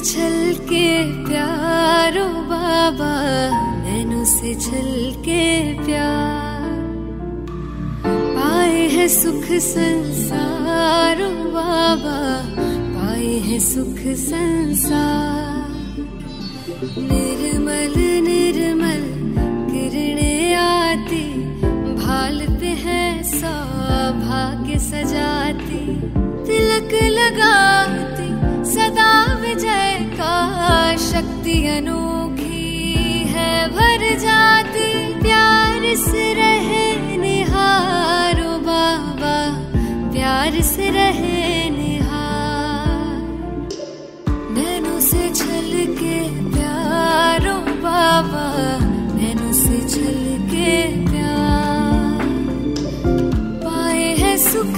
छल के प्यारो बाबा, नैनों से छल के प्यार। पाए है सुख संसारो बाबा, पाए है सुख संसार। निर्मल निर्मल किरणे आती, भाल पे है सौभाग्य सजाती। तिलक लगाती अनोखी है, भर जाती प्यार से रहे निहारो बाबा, प्यार से रहे निहार। से छल के प्यारो बाबा से छल के प्यार। पाए है सुख